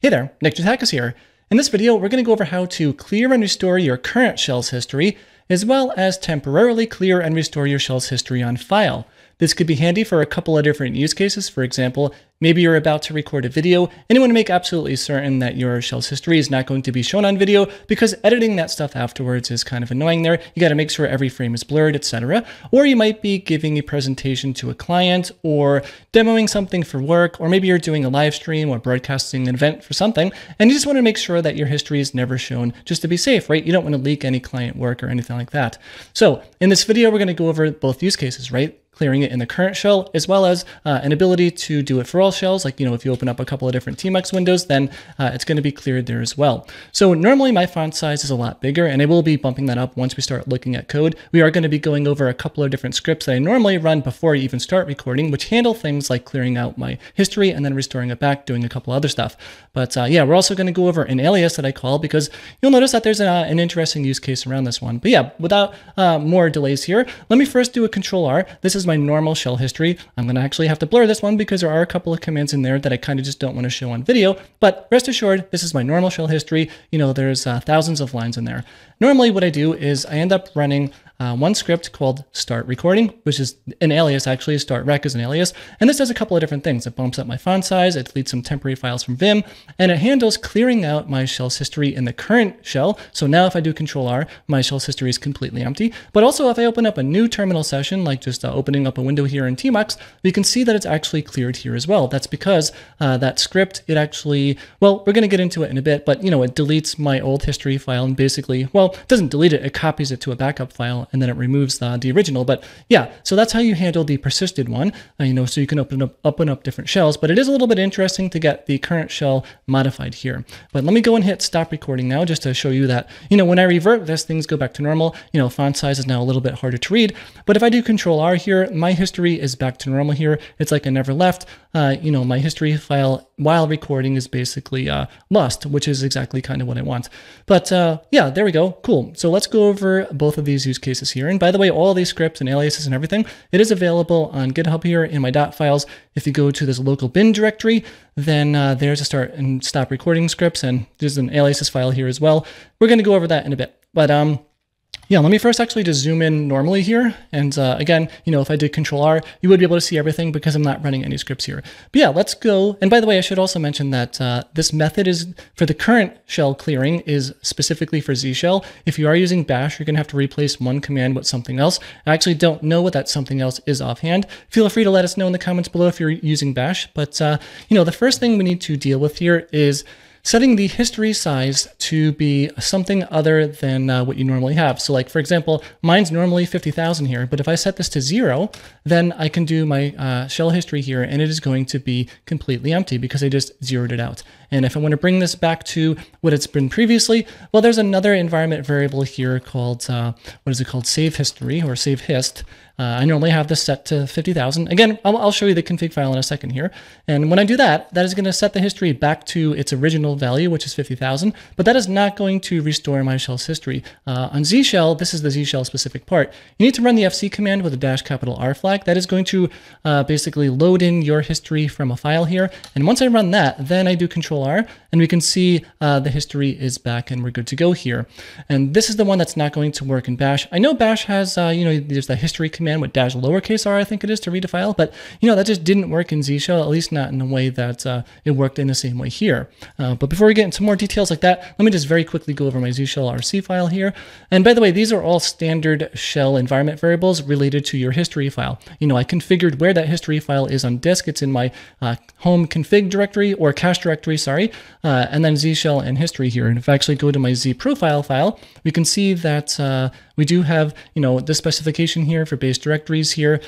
Hey there, Nick Janetakis here. In this video, we're going to go over how to clear and restore your current shell's history, as well as temporarily clear and restore your shell's history on file. This could be handy for a couple of different use cases. For example, maybe you're about to record a video and you want to make absolutely certain that your shell's history is not going to be shown on video because editing that stuff afterwards is kind of annoying there. You got to make sure every frame is blurred, etc. Or you might be giving a presentation to a client or demoing something for work, or maybe you're doing a live stream or broadcasting an event for something, and you just want to make sure that your history is never shown just to be safe, right? You don't want to leak any client work or anything like that. So in this video, we're going to go over both use cases, right? clearing it in the current shell, as well as uh, an ability to do it for all shells. Like, you know, if you open up a couple of different Tmux windows, then uh, it's going to be cleared there as well. So normally my font size is a lot bigger, and I will be bumping that up once we start looking at code. We are going to be going over a couple of different scripts that I normally run before I even start recording, which handle things like clearing out my history and then restoring it back, doing a couple other stuff. But uh, yeah, we're also going to go over an alias that I call because you'll notice that there's a, an interesting use case around this one. But yeah, without uh, more delays here, let me first do a control R. This is my normal shell history. I'm going to actually have to blur this one because there are a couple of commands in there that I kind of just don't want to show on video. But rest assured, this is my normal shell history. You know, there's uh, thousands of lines in there. Normally what I do is I end up running uh, one script called start recording, which is an alias actually, start rec is an alias. And this does a couple of different things. It bumps up my font size, it deletes some temporary files from Vim, and it handles clearing out my shell's history in the current shell. So now if I do control R, my shell's history is completely empty. But also if I open up a new terminal session, like just uh, opening up a window here in Tmux, we can see that it's actually cleared here as well. That's because uh, that script, it actually, well, we're going to get into it in a bit, but you know, it deletes my old history file and basically, well, it doesn't delete it, it copies it to a backup file and then it removes the, original. But yeah, so that's how you handle the persisted one, uh, you know, so you can open up, open up different shells. But it is a little bit interesting to get the current shell modified here. But let me go and hit stop recording now just to show you that, you know, when I revert this, things go back to normal. You know, font size is now a little bit harder to read. But if I do control R here, my history is back to normal here. It's like I never left. Uh, you know, my history file while recording is basically uh, lost, which is exactly kind of what I want. But uh, yeah, there we go. Cool. So let's go over both of these use cases here. And by the way, all these scripts and aliases and everything, it is available on GitHub here in my dot files. If you go to this local bin directory, then uh, there's a start and stop recording scripts, and there's an aliases file here as well. We're going to go over that in a bit. But um, yeah, let me first actually just zoom in normally here. And uh, again, you know, if I did control R, you would be able to see everything because I'm not running any scripts here. But yeah, let's go. And by the way, I should also mention that uh, this method is for the current shell clearing is specifically for Z shell. If you are using bash, you're gonna have to replace one command with something else. I actually don't know what that something else is offhand. Feel free to let us know in the comments below if you're using bash. But uh, you know, the first thing we need to deal with here is setting the history size to be something other than uh, what you normally have. So like, for example, mine's normally 50,000 here, but if I set this to zero, then I can do my uh, shell history here and it is going to be completely empty because I just zeroed it out. And if I want to bring this back to what it's been previously, well, there's another environment variable here called, uh, what is it called, save history or save hist. Uh, I normally have this set to 50,000. Again, I'll, I'll, show you the config file in a second here. And when I do that, that is going to set the history back to its original value, which is 50,000. But that is not going to restore my shell's history. Uh, on Z shell, this is the Z shell specific part. You need to run the fc command with a dash capital R flag. That is going to uh, basically load in your history from a file here. And once I run that, then I do control R, and we can see uh, the history is back and we're good to go here. And this is the one that's not going to work in Bash. I know Bash has, uh, you know, there's the history command with dash lowercase r, I think it is, to read a file. But, you know, that just didn't work in Z shell, at least not in the way that uh, it worked in the same way here. Uh, but before we get into more details like that, let me just very quickly go over my Z shell RC file here. And by the way, these are all standard shell environment variables related to your history file. You know, I configured where that history file is on disk. It's in my uh, home config directory or cache directory, sorry, uh, and then Z shell and history here. And if I actually go to my Z profile file, we can see that uh, we do have, you know, the specification here for base directories here.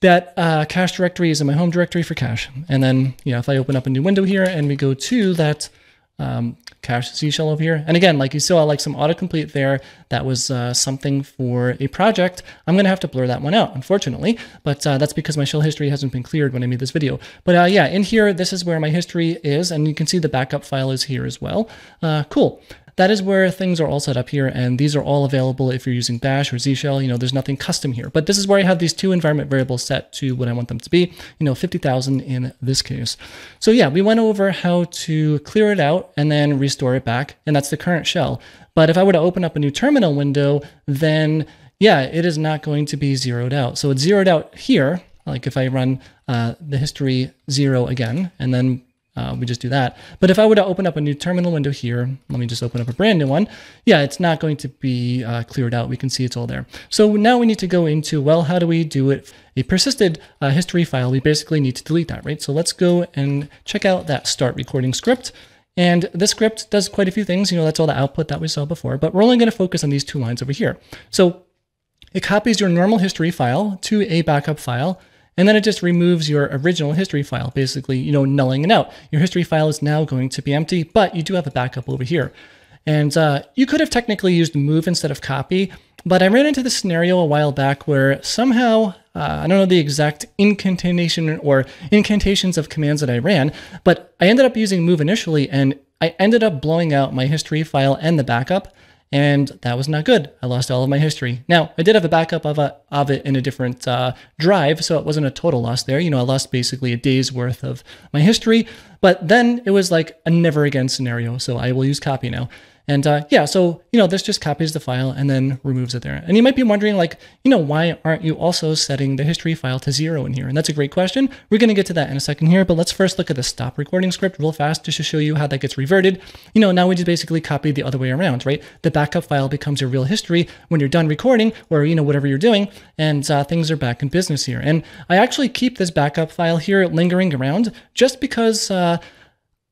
That uh, cache directory is in my home directory for cache. And then, you know, if I open up a new window here and we go to that um, cache Z shell over here. And again, like you saw, like some autocomplete there, that was uh, something for a project. I'm going to have to blur that one out, unfortunately, but uh, that's because my shell history hasn't been cleared when I made this video. But uh, yeah, in here, this is where my history is, and you can see the backup file is here as well. Uh, cool. That is where things are all set up here. And these are all available if you're using bash or Z shell, you know, there's nothing custom here, but this is where I have these two environment variables set to what I want them to be, you know, 50,000 in this case. So yeah, we went over how to clear it out and then restore it back. And that's the current shell. But if I were to open up a new terminal window, then yeah, it is not going to be zeroed out. So it's zeroed out here. Like if I run uh, the history zero again, and then uh, we just do that. But if I were to open up a new terminal window here, let me just open up a brand new one. Yeah, it's not going to be uh, cleared out. We can see it's all there. So now we need to go into, well, how do we do it? A persisted uh, history file, we basically need to delete that, right? So let's go and check out that start recording script. And this script does quite a few things. You know, that's all the output that we saw before, but we're only going to focus on these two lines over here. So it copies your normal history file to a backup file, and then it just removes your original history file, basically, you know, nulling it out. Your history file is now going to be empty, but you do have a backup over here. And uh, you could have technically used move instead of copy, but I ran into this scenario a while back where somehow, uh, I don't know the exact incantation or incantations of commands that I ran, but I ended up using move initially and I ended up blowing out my history file and the backup and that was not good. I lost all of my history. Now, I did have a backup of, a, of it in a different uh, drive, so it wasn't a total loss there. You know, I lost basically a day's worth of my history, but then it was like a never again scenario, so I will use copy now. And uh, yeah, so, you know, this just copies the file and then removes it there. And you might be wondering, like, you know, why aren't you also setting the history file to zero in here? And that's a great question. We're going to get to that in a second here, but let's first look at the stop recording script real fast just to show you how that gets reverted. You know, now we just basically copy the other way around, right? The backup file becomes your real history when you're done recording or, you know, whatever you're doing, and uh, things are back in business here. And I actually keep this backup file here lingering around just because uh,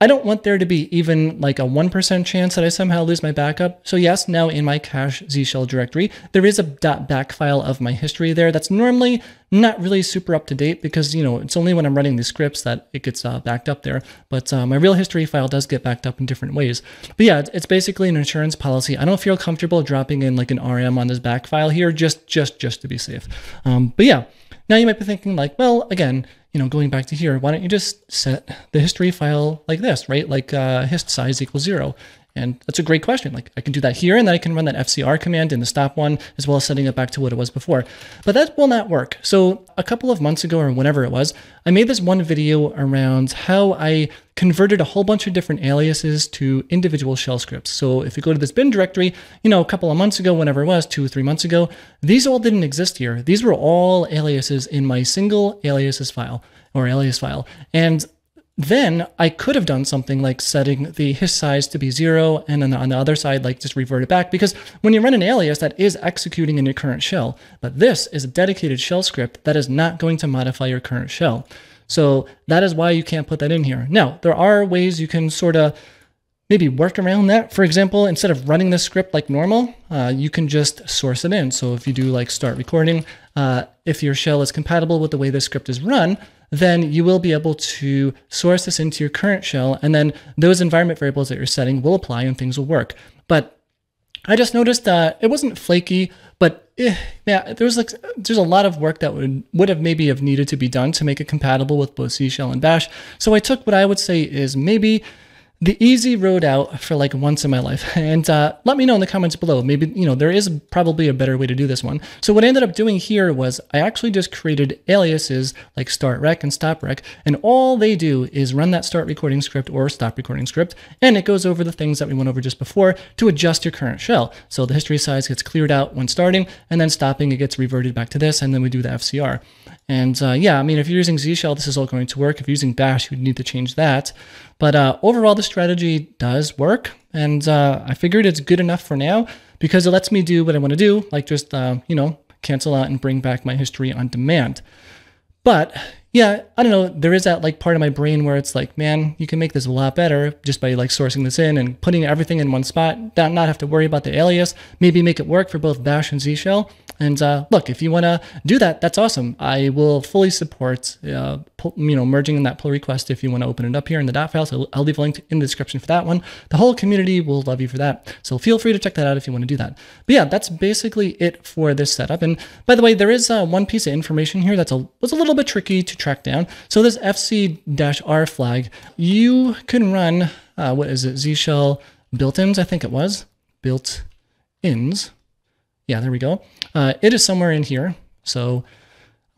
I don't want there to be even like a 1% chance that I somehow lose my backup. So yes, now in my cache zshell directory, there is a .back file of my history there that's normally not really super up to date because, you know, it's only when I'm running these scripts that it gets uh, backed up there. But uh, my real history file does get backed up in different ways. But yeah, it's basically an insurance policy. I don't feel comfortable dropping in like an RM on this back file here just, just, just to be safe. Um, but yeah, now you might be thinking like, well, again, you know, going back to here, why don't you just set the history file like this, right? Like uh, hist size equals zero. And that's a great question. Like I can do that here and then I can run that FCR command in the stop one as well as setting it back to what it was before. But that will not work. So a couple of months ago or whenever it was, I made this one video around how I converted a whole bunch of different aliases to individual shell scripts. So if you go to this bin directory, you know, a couple of months ago, whenever it was, two or three months ago, these all didn't exist here. These were all aliases in my single aliases file or alias file. And then I could have done something like setting the hist size to be zero and then on the other side, like just revert it back. Because when you run an alias that is executing in your current shell, but this is a dedicated shell script that is not going to modify your current shell. So that is why you can't put that in here. Now, there are ways you can sort of maybe work around that. For example, instead of running the script like normal, uh, you can just source it in. So if you do like start recording, uh, if your shell is compatible with the way this script is run, then you will be able to source this into your current shell, and then those environment variables that you're setting will apply and things will work. But I just noticed that it wasn't flaky, but eh, yeah, there was like there's a lot of work that would would have maybe have needed to be done to make it compatible with both Z shell and Bash. So I took what I would say is maybe the easy road out for like once in my life. And uh, let me know in the comments below. Maybe, you know, there is probably a better way to do this one. So what I ended up doing here was I actually just created aliases like start rec and stop rec. And all they do is run that start recording script or stop recording script. And it goes over the things that we went over just before to adjust your current shell. So the history size gets cleared out when starting and then stopping, it gets reverted back to this. And then we do the FCR. And uh, yeah, I mean, if you're using Z shell, this is all going to work. If you're using Bash, you would need to change that. But uh, overall, the strategy does work. And uh, I figured it's good enough for now because it lets me do what I want to do, like just, uh, you know, cancel out and bring back my history on demand. But yeah, I don't know. There is that like part of my brain where it's like, man, you can make this a lot better just by like sourcing this in and putting everything in one spot, not have to worry about the alias, maybe make it work for both Bash and Z Shell. And uh, look, if you want to do that, that's awesome. I will fully support, uh, you know, merging in that pull request if you want to open it up here in the dot file. So I'll leave a link in the description for that one. The whole community will love you for that. So feel free to check that out if you want to do that. But yeah, that's basically it for this setup. And by the way, there is uh, one piece of information here that's a, was a little bit tricky to track down. So this FC-R flag, you can run, uh, what is it, Z shell built-ins, I think it was. Built-ins. Yeah, there we go. Uh, it is somewhere in here. So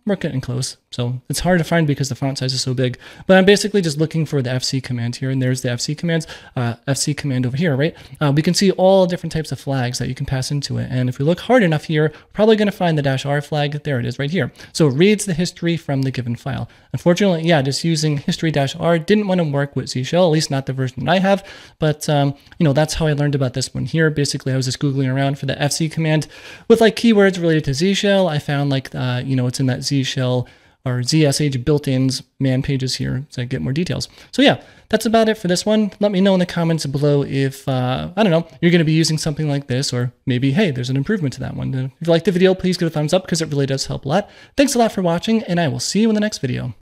we're getting close. So it's hard to find because the font size is so big. But I'm basically just looking for the FC command here, and there's the FC commands, uh, FC command over here, right? Uh, we can see all different types of flags that you can pass into it. And if we look hard enough here, probably going to find the dash R flag. There it is right here. So it reads the history from the given file. Unfortunately, yeah, just using history dash R didn't want to work with Z shell, at least not the version that I have. But, um, you know, that's how I learned about this one here. Basically, I was just Googling around for the FC command with like keywords related to Z shell. I found like, uh, you know, it's in that Z shell or ZSH built-ins man pages here I get more details. So yeah, that's about it for this one. Let me know in the comments below if, uh, I don't know, you're going to be using something like this or maybe, hey, there's an improvement to that one. If you liked the video, please give it a thumbs up because it really does help a lot. Thanks a lot for watching and I will see you in the next video.